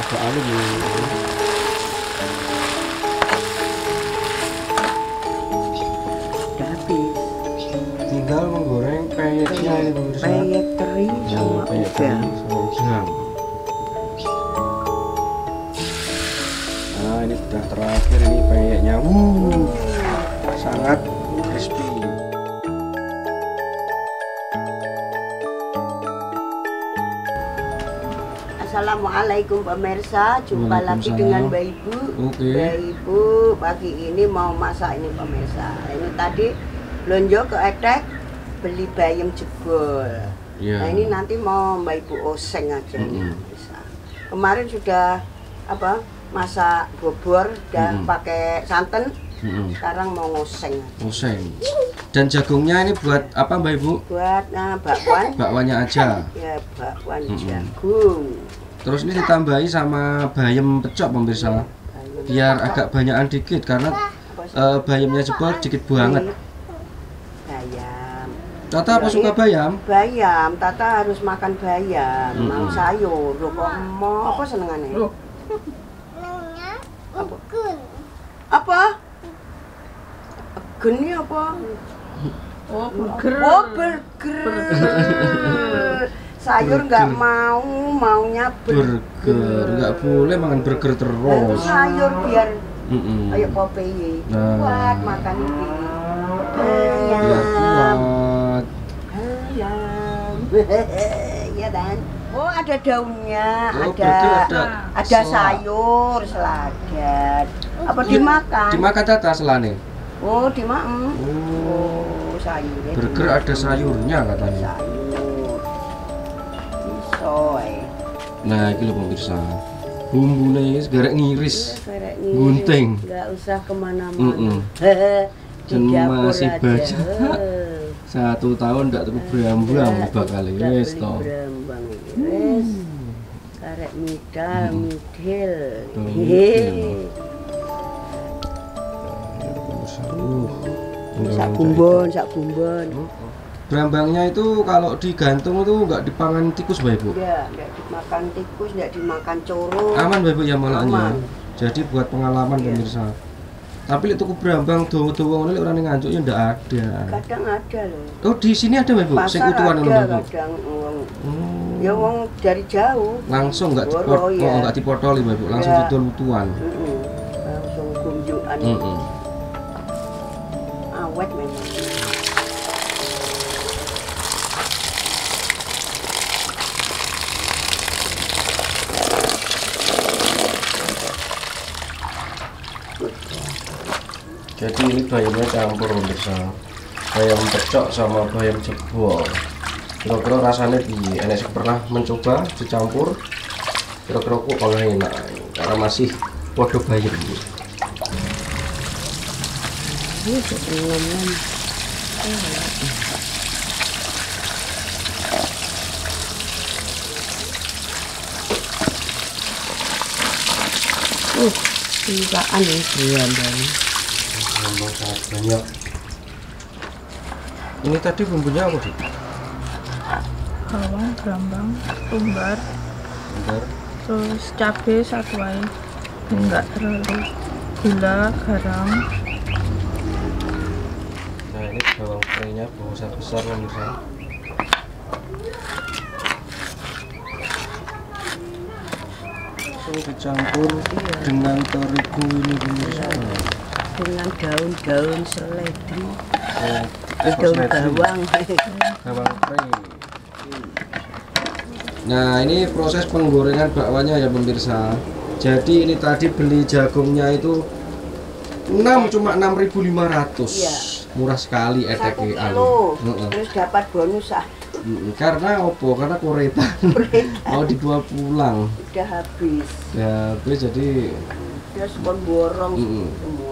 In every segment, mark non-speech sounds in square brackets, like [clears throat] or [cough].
agak anu nih Assalamualaikum pemirsa, jumpa lagi dengan Mbak Ibu. Oke. Mbak Ibu pagi ini mau masak ini pemirsa. Ini tadi lonjo ke Etek beli bayam jebol. Iya. Nah ini nanti mau Mbak Ibu oseng aja ini Mm-mm. pemirsa. Kemarin sudah apa masak bobor dan Mm-mm. pakai santan. Mm-mm. Sekarang mau ngoseng aja. oseng dan jagungnya ini buat apa mbak ibu Buat nah, bakwan. bakwannya aja ya bakwan Mm-mm. jagung. Terus ini ditambahi sama bayam pecok pemirsa biar agak banyakan dikit karena eh, bayamnya jebol dikit banget Bayam. Tata apa suka bayam Bayam, Tata harus makan bayam, Mm-mm. mau sayur. Loh kok mau apa senengannya? Loh. Apa? Apa? Geni apa? Oh, burger. Oh, burger. [laughs] Sayur nggak mau, maunya burger. nggak boleh makan burger terus sayur biar Mm-mm. kayak Popeye. Nah. Kuat makan ini. biar kuat Ayam. [laughs] Iya dan. Oh ada daunnya, Oh, ada ada ada sayur, selada. Apa dimakan? dimakan tata selane Oh dimakan. oh Oh sayurnya. burger dimakan. ada sayurnya katanya Sayur. Isoy. nah ini loh pemirsa bumbunya segarek ngiris Gunting. Enggak usah ke mana-mana. Mm-mm. [laughs] Di Dan masih aja. baca. satu tahun tidak tuku berambang bakal beli toh Berambang. Karek midal, Hmm. midil. Sak bumbon, sak bumbon. Berambangnya itu kalau digantung itu nggak dipangan tikus Mbak Ibu. Enggak, enggak dimakan tikus, enggak dimakan coro. Aman Mbak Ibu ya malahnya. Jadi buat pengalaman Iya. pemirsa. Tapi lihat tuku berambang dawa-dawa ngono orang yang nganjuk ya ndak ada. Kadang ada loh. Oh di sini ada Mbak Ibu, sing Pasar utuhan ngono ada Mbak Ibu. kadang wong. Oh. Ya wong dari jauh. Langsung nggak Boro, dipot, ya. oh, nggak dipotoli Mbak Ibu, langsung Ya. didol utuhan. Mm-mm. Langsung gunjukan. Mm-mm. Awet Jadi ini bayamnya campur pemirsa. Bayam pecok sama bayam jebol. Kira-kira rasanya di enak pernah mencoba dicampur. Kira-kira kok kalau enak karena masih podo bayam. Ini. Uh, berambang. Tambah sangat banyak. Ini tadi bumbunya apa sih? bawang, berambang, tumbar, Bentar. terus cabai satu aja. Enggak terlalu gula, garam. Nah ini bawang putihnya bawang besar besar pemirsa. Langsung dicampur Iya. dengan terigu ini pemirsa. Dengan daun-daun seledri, Oh, daun bawang. bawang. Nah ini proses penggorengan bakwannya ya pemirsa. Jadi ini tadi beli jagungnya itu 6 cuma 6.500. Iya. Murah sekali eteknya. kilo, Heeh. terus dapat bonus ah. Mm, Karena opo? Karena koretan mau dibawa pulang. Udah habis, Ya, habis jadi terus pun borong Mm-mm. semuanya.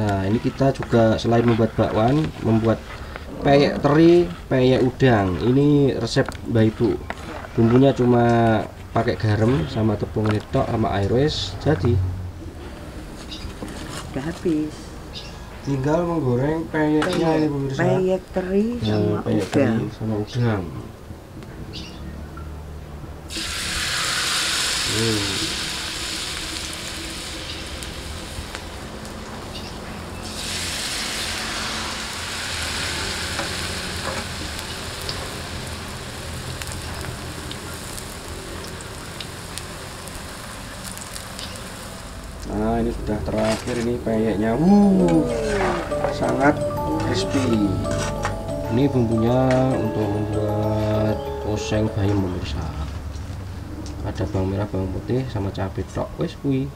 Nah, ini kita juga selain membuat bakwan, membuat peyek teri, peyek udang. Ini resep Mbak Ibu. Bumbunya cuma pakai garam sama tepung letok sama air wes jadi. Udah habis. Tinggal menggoreng peyeknya ini pemirsa. Peyek teri Nah, sama peyek udang. teri sama udang. Hmm. Nah ini sudah terakhir ini peyeknya. Uh, sangat crispy. Ini bumbunya untuk membuat oseng bayam pemirsa. Ada bawang merah, bawang putih, sama cabai tok. Wes kui.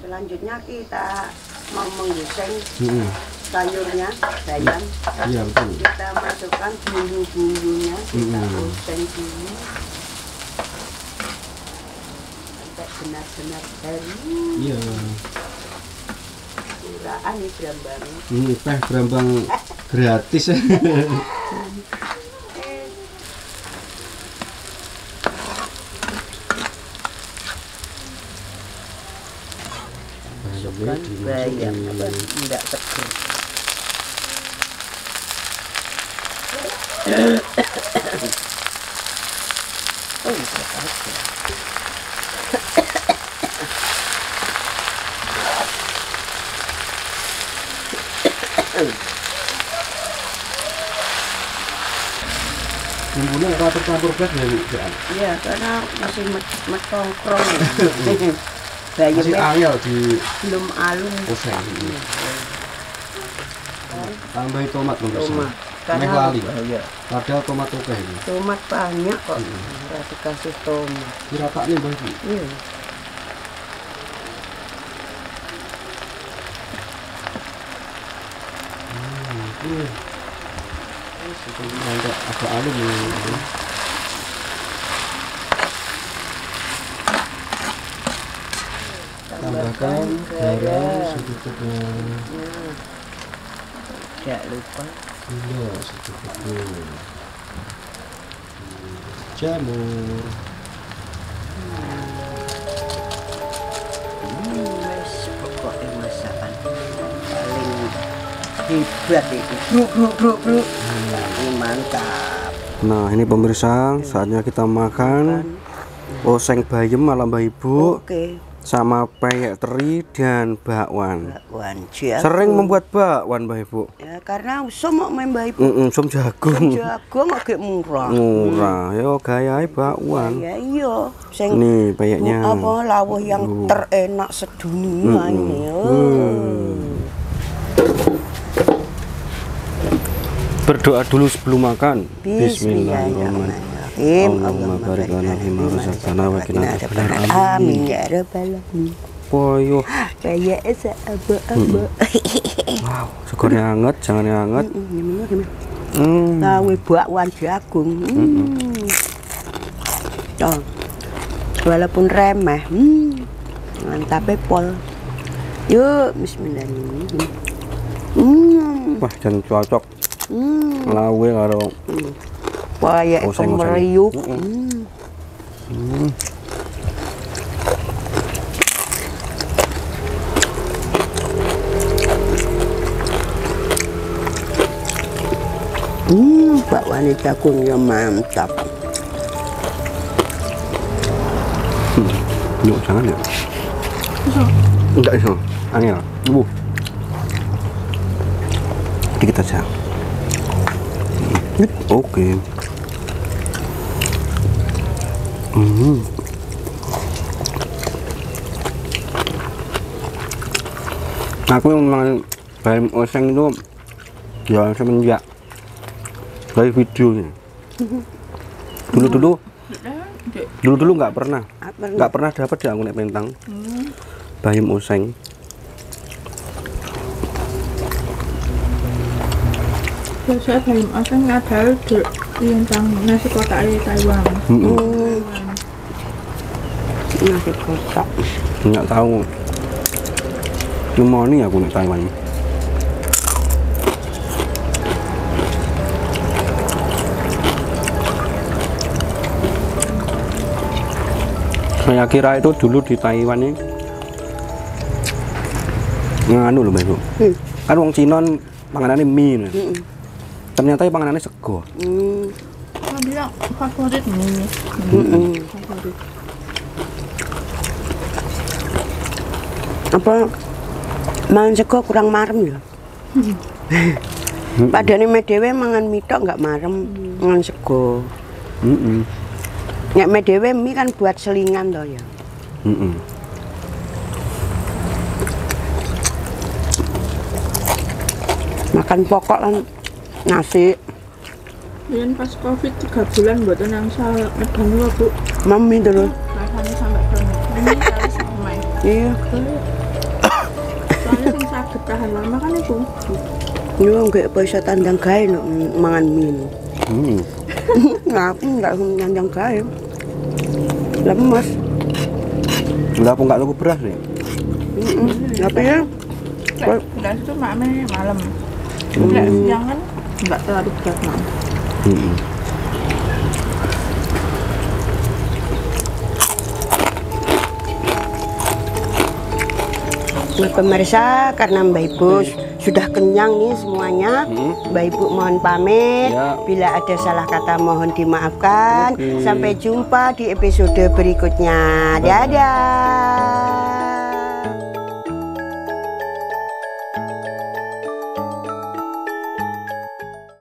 Selanjutnya kita mau menggoseng Hmm. sayurnya bayam. Iya betul. Kita masukkan bumbu-bumbunya, kita Mm-mm. oseng dulu. Sampai benar-benar dari Iya. Murahan nih brambang. Ini teh berambang gratis. [laughs] Kan bayam apa dimasukin. enggak [clears throat] seger. Oh, bisa aja. Bumbunya ora tercampur blas ya, Bu? Iya, karena masih met- metongkrong. [laughs] Masih Bayamnya angel di belum alun. oseng. Tambahi tomat pemirsa. Meh lali. Iya. Padahal tomat oke ini. Tomat banyak kok. Ora dikasih tomat. Dirata nih Mbak Ibu. Iya. Ini. Itu agak agak anu nih. Tambahkan garam secukupnya. Tidak lupa Gula secukupnya. Jamur. Hmm, hebat itu. Bruk bruk bruk bruk. Ini mantap. Nah ini pemirsa saatnya kita makan oseng bayam malam Mbak Ibu Oke. Sama peyek teri dan bakwan. Bakwan jagung. Sering membuat bakwan Mbak Ibu. Ya karena semua main baik Mm som jagung. jagung agak murah. Murah, yo gaya bakwan. Ya iya. Sing Nih peyeknya. apa lawuh yang Duh. terenak sedunia Mm-mm. ini. Oh. Hmm. Berdoa dulu sebelum makan. Bismillahirrahmanirrahim. Allahumma barik lana fima razaqtana wa qina adzabannar. Amin ya rabbal alamin. Kayak. [laughs] Wow, hangat, jangan yang? Hmm. Tahu bakwan jagung. Hmm. Oh. Walaupun remeh, hmm. mantap pol. Yuk, bismillahirrahmanirrahim. Hmm. Wah, jangan cocok. Hmm. Lawe karo Kayak Oseng-oseng. meriuk. Mm-mm. Hmm. Hmm, bakwan mantap. Yuk, jangan ya. Enggak iso. Angel. Bu. Dikit aja. Hmm, Oke. Hmm. Aku memang bayam oseng itu ya semenjak dari videonya. Dulu dulu dulu dulu nggak pernah. Nggak pernah. Dapat di aku pentang bayam oseng. Biasa bayam oseng di yang nasi kotak di Taiwan. Mm-mm. Hmm. nasi kotak nggak tahu pneumonia aku di Taiwan saya kira itu dulu di Taiwan ini nganu loh Mbak Ibu hmm. kan wong Cina panganannya mie nih. Hmm. ternyata panganannya sego Hmm. Bilang favorit mie. Hmm. Favorit. apa mangan sego kurang marem ya padahal ini dewe mangan mie tok nggak marem mangan sego Mm-mm. nek mie dewe mie kan buat selingan toh ya Mm-mm. makan pokok kan nasi Yang pas covid 3 bulan buatan yang saya medang dua bu. mami terus Rasanya sampai banget. Ini saya sama. iya Soalnya yang sakit tahan lama kan itu. iya nggak bisa tandang gawe no, mangan mie Mm. nah aku nggak tandang gawe lemes Lah aku nggak tahu beras nih. Mm-mm. tapi ya Dan itu maknya malam. Nek siang kan nggak terlalu berat malam. Mm-mm. Nah, pemirsa, karena Mbak Ibu sudah kenyang nih semuanya, Hmm. Mbak Ibu mohon pamit. Ya. Bila ada salah kata mohon dimaafkan. Oke. Sampai jumpa di episode berikutnya. Dadah.